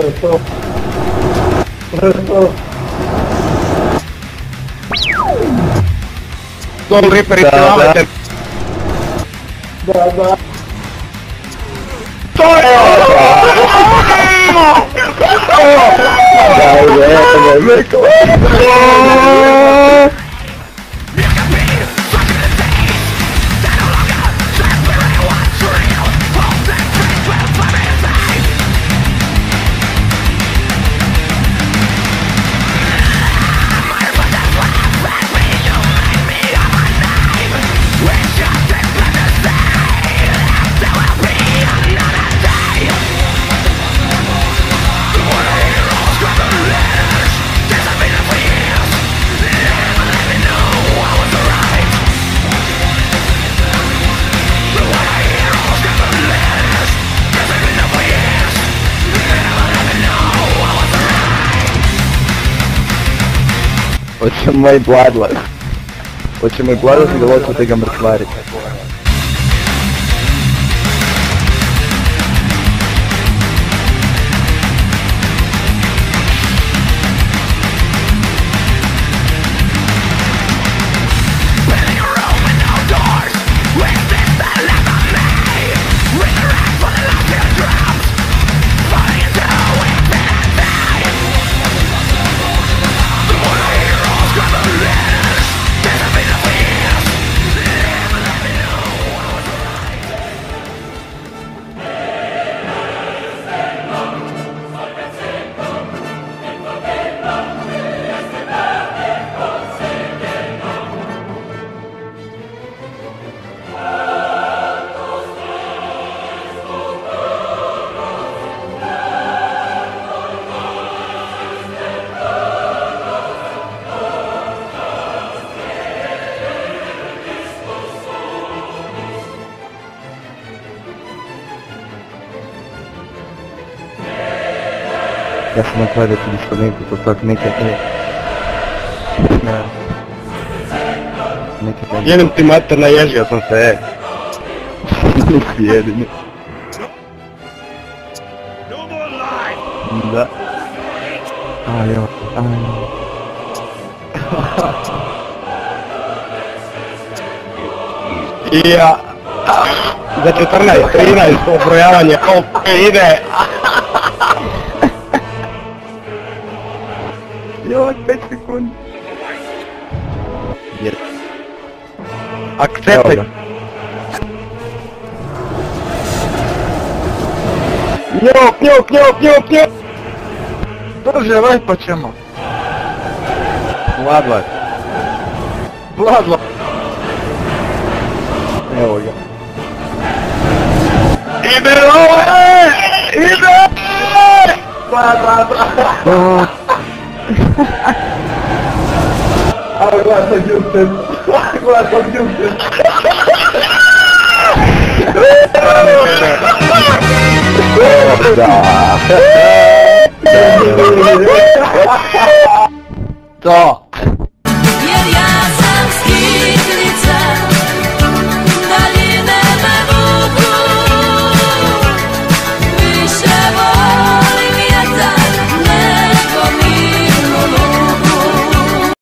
terus terus Gol Reaper itu apa? Dada. Tolong. Отче мой Бладлас. Отче мой Бладлас и голос вот игом раскварить. Ja ya se no acuerdo to tako totalmente e, aqui. Jedem ti mater, naježio sam se. E. Jedini. Da. Aj, jo, aj. Ja, za 14, 13 obrojavanje, ok, ide. сделать 5 секунд. Нет. Акцепты. Пью, пью, пью, пью, пью. Проживай почему. Ладно. Ладно. Evo ga. Ide ovo! Ide! Ba, ba, ba. Agora só de um Agora só de um Tá.